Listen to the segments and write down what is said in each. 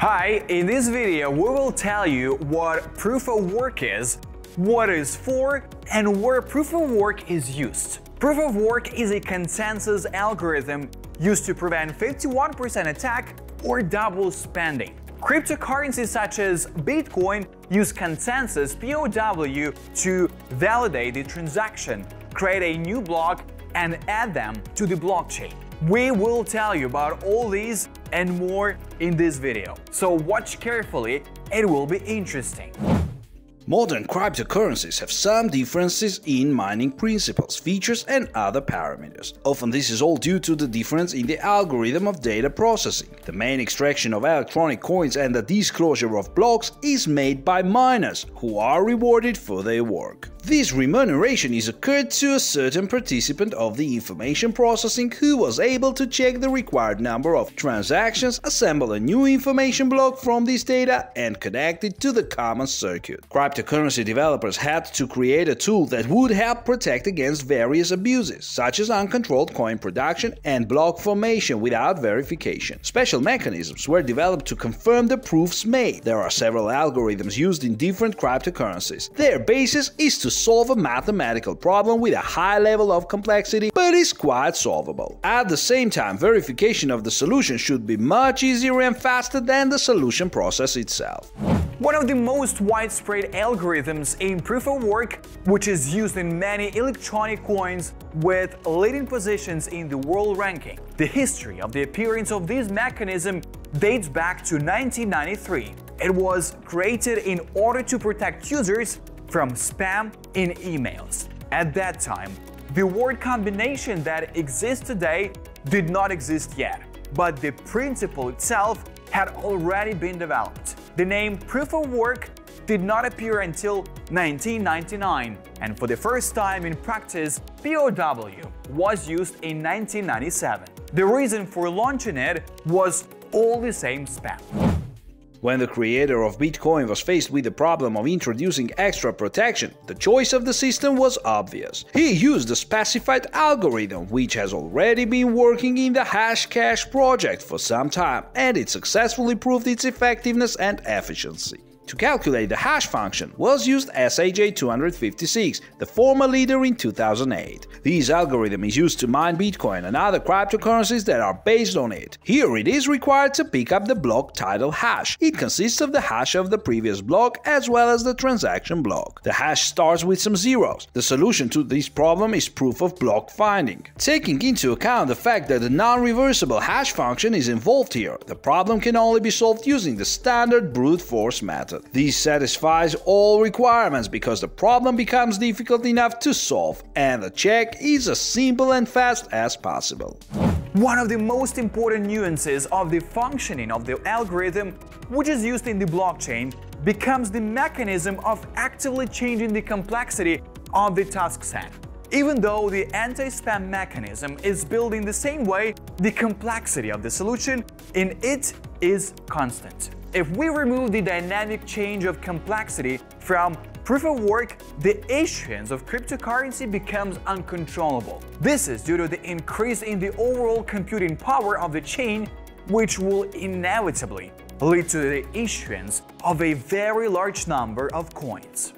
Hi, in this video we will tell you what proof of work is, what it is for, and where proof of work is used. Proof of work is a consensus algorithm used to prevent 51% attack or double spending. Cryptocurrencies such as Bitcoin use consensus POW to validate the transaction, create a new block, and add them to the blockchain. We will tell you about all these and more in this video, so watch carefully, it will be interesting. Modern cryptocurrencies have some differences in mining principles, features and other parameters. Often this is all due to the difference in the algorithm of data processing. The main extraction of electronic coins and the disclosure of blocks is made by miners, who are rewarded for their work. This remuneration is occurred to a certain participant of the information processing who was able to check the required number of transactions, assemble a new information block from this data, and connect it to the common circuit. Cryptocurrency developers had to create a tool that would help protect against various abuses, such as uncontrolled coin production and block formation without verification. Special mechanisms were developed to confirm the proofs made. There are several algorithms used in different cryptocurrencies. Their basis is to solve a mathematical problem with a high level of complexity, but is quite solvable. At the same time, verification of the solution should be much easier and faster than the solution process itself. One of the most widespread algorithms in proof of work, which is used in many electronic coins with leading positions in the world ranking. The history of the appearance of this mechanism dates back to 1993. It was created in order to protect users from spam in emails. At that time, the word combination that exists today did not exist yet, but the principle itself had already been developed. The name proof of work did not appear until 1999, and for the first time in practice, POW was used in 1997. The reason for launching it was all the same spam. When the creator of Bitcoin was faced with the problem of introducing extra protection, the choice of the system was obvious. He used a specified algorithm which has already been working in the Hashcash project for some time, and it successfully proved its effectiveness and efficiency. To calculate the hash function was used SHA-256, the former leader in 2008. This algorithm is used to mine Bitcoin and other cryptocurrencies that are based on it. Here it is required to pick up the block title hash. It consists of the hash of the previous block as well as the transaction block. The hash starts with some zeros. The solution to this problem is proof of block finding. Taking into account the fact that the non-reversible hash function is involved here, the problem can only be solved using the standard brute force method method. This satisfies all requirements because the problem becomes difficult enough to solve and the check is as simple and fast as possible. One of the most important nuances of the functioning of the algorithm, which is used in the blockchain, becomes the mechanism of actively changing the complexity of the task set. Even though the anti-spam mechanism is built in the same way, the complexity of the solution in it is constant. If we remove the dynamic change of complexity from proof of work, the issuance of cryptocurrency becomes uncontrollable. This is due to the increase in the overall computing power of the chain, which will inevitably lead to the issuance of a very large number of coins.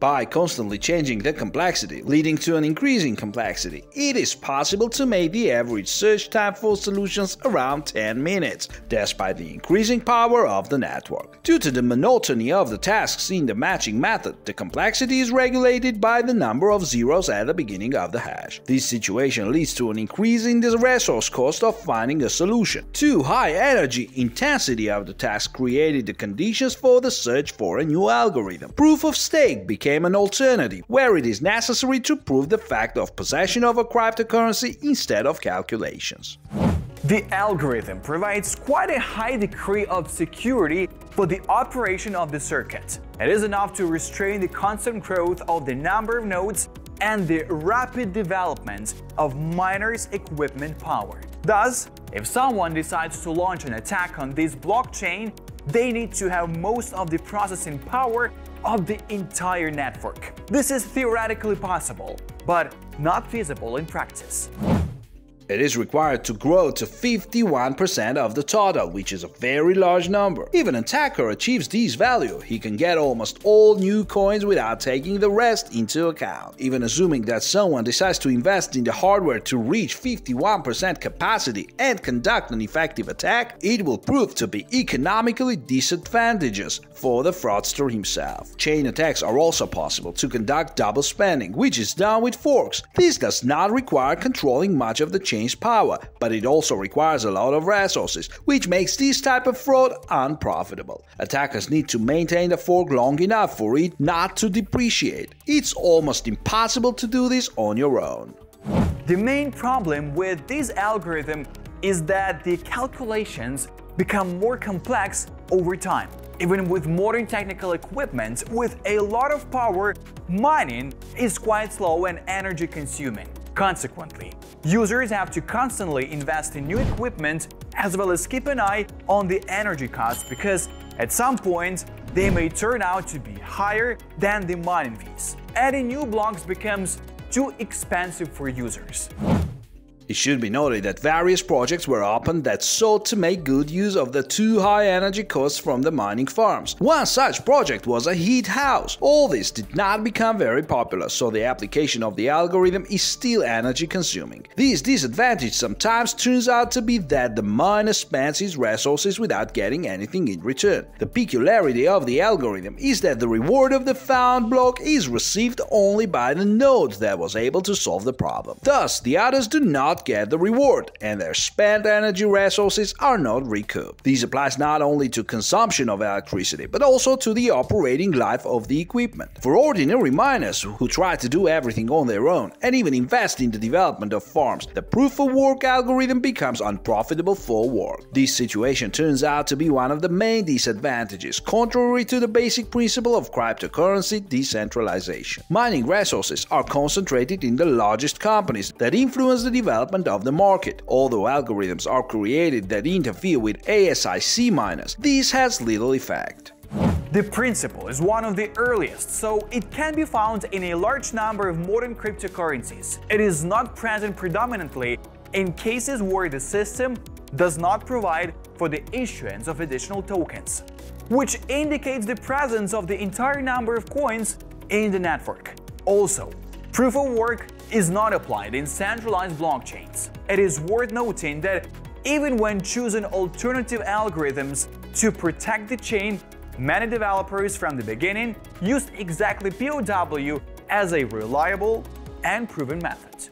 By constantly changing the complexity, leading to an increasing complexity, it is possible to make the average search time for solutions around 10 minutes, despite the increasing power of the network. Due to the monotony of the tasks in the matching method, the complexity is regulated by the number of zeros at the beginning of the hash. This situation leads to an increase in the resource cost of finding a solution. Too high energy intensity of the task created the conditions for the search for a new algorithm. Proof of stake became became an alternative, where it is necessary to prove the fact of possession of a cryptocurrency instead of calculations. The algorithm provides quite a high degree of security for the operation of the circuit. It is enough to restrain the constant growth of the number of nodes and the rapid development of miners' equipment power. Thus, if someone decides to launch an attack on this blockchain, they need to have most of the processing power of the entire network. This is theoretically possible, but not feasible in practice. It is required to grow to 51% of the total, which is a very large number. If an attacker achieves this value, he can get almost all new coins without taking the rest into account. Even assuming that someone decides to invest in the hardware to reach 51% capacity and conduct an effective attack, it will prove to be economically disadvantageous for the fraudster himself. Chain attacks are also possible to conduct double spending, which is done with forks. This does not require controlling much of the power, but it also requires a lot of resources, which makes this type of fraud unprofitable. Attackers need to maintain the fork long enough for it not to depreciate. It's almost impossible to do this on your own. The main problem with this algorithm is that the calculations become more complex over time. Even with modern technical equipment with a lot of power, mining is quite slow and energy consuming. Consequently, users have to constantly invest in new equipment as well as keep an eye on the energy costs because at some point they may turn out to be higher than the mining fees. Adding new blocks becomes too expensive for users. It should be noted that various projects were opened that sought to make good use of the too high energy costs from the mining farms. One such project was a heat house. All this did not become very popular, so the application of the algorithm is still energy consuming. This disadvantage sometimes turns out to be that the miner spends his resources without getting anything in return. The peculiarity of the algorithm is that the reward of the found block is received only by the node that was able to solve the problem. Thus, the others do not not get the reward, and their spent energy resources are not recouped. This applies not only to consumption of electricity, but also to the operating life of the equipment. For ordinary miners who try to do everything on their own and even invest in the development of farms, the proof of work algorithm becomes unprofitable for work. This situation turns out to be one of the main disadvantages, contrary to the basic principle of cryptocurrency decentralization. Mining resources are concentrated in the largest companies that influence the development development of the market. Although algorithms are created that interfere with ASIC miners, this has little effect. The principle is one of the earliest, so it can be found in a large number of modern cryptocurrencies. It is not present predominantly in cases where the system does not provide for the issuance of additional tokens, which indicates the presence of the entire number of coins in the network. Also, proof of work is not applied in centralized blockchains. It is worth noting that even when choosing alternative algorithms to protect the chain, many developers from the beginning used exactly POW as a reliable and proven method.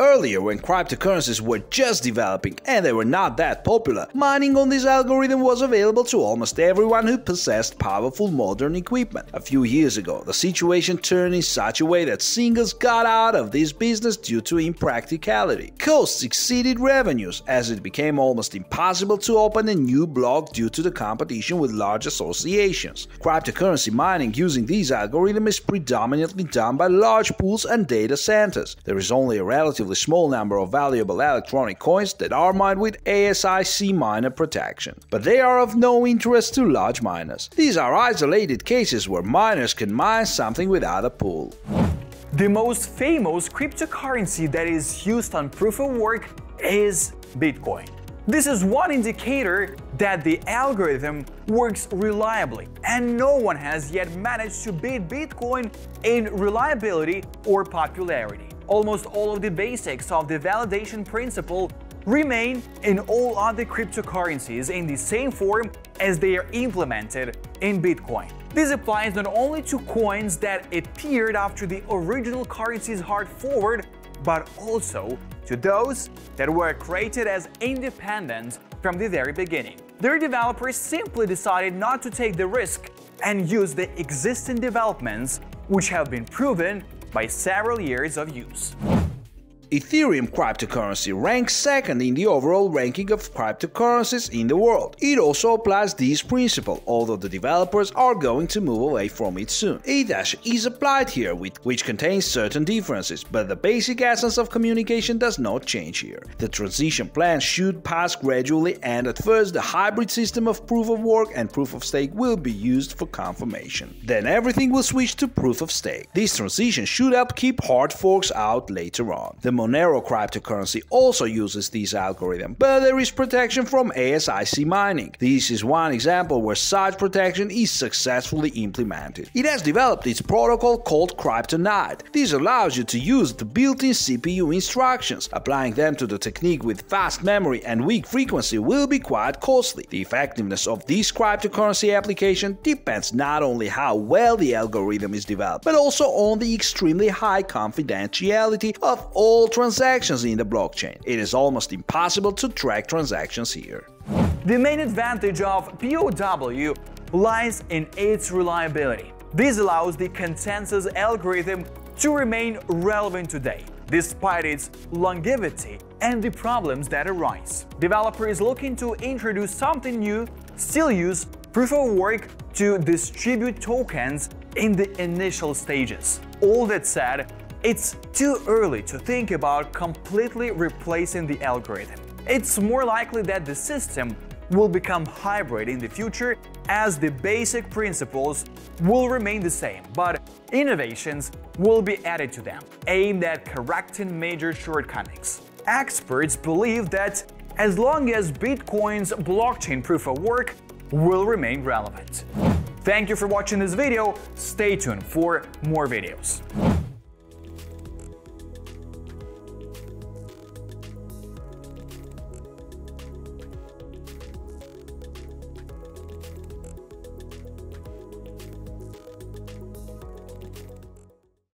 Earlier, when cryptocurrencies were just developing and they were not that popular, mining on this algorithm was available to almost everyone who possessed powerful modern equipment. A few years ago, the situation turned in such a way that singles got out of this business due to impracticality. Costs exceeded revenues, as it became almost impossible to open a new block due to the competition with large associations. Cryptocurrency mining using this algorithm is predominantly done by large pools and data centers. There is only a relatively relatively small number of valuable electronic coins that are mined with ASIC miner protection, but they are of no interest to large miners. These are isolated cases where miners can mine something without a pool. The most famous cryptocurrency that is used on proof of work is Bitcoin. This is one indicator that the algorithm works reliably, and no one has yet managed to beat Bitcoin in reliability or popularity almost all of the basics of the validation principle remain in all other cryptocurrencies in the same form as they are implemented in Bitcoin. This applies not only to coins that appeared after the original currency's hard forward, but also to those that were created as independent from the very beginning. Their developers simply decided not to take the risk and use the existing developments which have been proven by several years of use. Ethereum cryptocurrency ranks second in the overall ranking of cryptocurrencies in the world. It also applies this principle, although the developers are going to move away from it soon. Ethash is applied here, with, which contains certain differences, but the basic essence of communication does not change here. The transition plan should pass gradually, and at first the hybrid system of proof of work and proof of stake will be used for confirmation. Then everything will switch to proof of stake. This transition should help keep hard forks out later on. The Monero cryptocurrency also uses this algorithm, but there is protection from ASIC mining. This is one example where such protection is successfully implemented. It has developed its protocol called CryptoNight. This allows you to use the built-in CPU instructions. Applying them to the technique with fast memory and weak frequency will be quite costly. The effectiveness of this cryptocurrency application depends not only how well the algorithm is developed, but also on the extremely high confidentiality of all transactions in the blockchain. It is almost impossible to track transactions here. The main advantage of POW lies in its reliability. This allows the consensus algorithm to remain relevant today, despite its longevity and the problems that arise. Developers looking to introduce something new still use proof of work to distribute tokens in the initial stages. All that said, it's too early to think about completely replacing the algorithm. It's more likely that the system will become hybrid in the future as the basic principles will remain the same, but innovations will be added to them, aimed at correcting major shortcomings. Experts believe that as long as Bitcoin's blockchain proof of work will remain relevant. Thank you for watching this video, stay tuned for more videos.